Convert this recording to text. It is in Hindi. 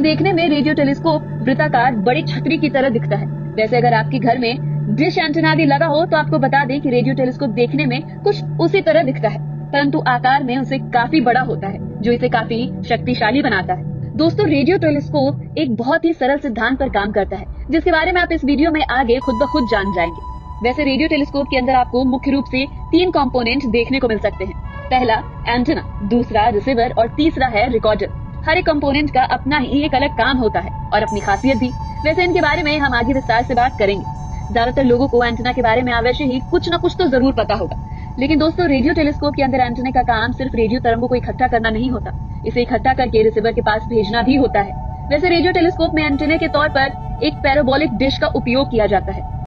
देखने में रेडियो टेलीस्कोप वृत्ताकार बड़ी छतरी की तरह दिखता है। वैसे अगर आपके घर में डिश एंटेना भी लगा हो तो आपको बता दें कि रेडियो टेलीस्कोप देखने में कुछ उसी तरह दिखता है, परंतु आकार में उसे काफ़ी बड़ा होता है, जो इसे काफ़ी शक्तिशाली बनाता है। दोस्तों, रेडियो टेलीस्कोप एक बहुत ही सरल सिद्धांत पर काम करता है, जिसके बारे में आप इस वीडियो में आगे खुद ब खुद जान जाएँगे। वैसे रेडियो टेलीस्कोप के अंदर आपको मुख्य रूप से तीन कंपोनेंट देखने को मिल सकते हैं। पहला, एंटेना, दूसरा, रिसीवर और तीसरा है रिकॉर्डर। हर एक कंपोनेंट का अपना ही एक अलग काम होता है और अपनी खासियत भी। वैसे इनके बारे में हम आगे विस्तार से बात करेंगे। ज़्यादातर लोगों को एंटेना के बारे में अवश्य ही कुछ न कुछ तो ज़रूर पता होगा। लेकिन दोस्तों रेडियो टेलीस्कोप के अंदर एंटेना का काम सिर्फ़ रेडियो तरंगों को इकट्ठा करना नहीं होता। इसे इकट्ठा करके रिसीवर के पास भेजना भी होता है। वैसे रेडियो टेलीस्कोप में एंटेना के तौर पर एक पैराबोलिक डिश का उपयोग किया जाता है।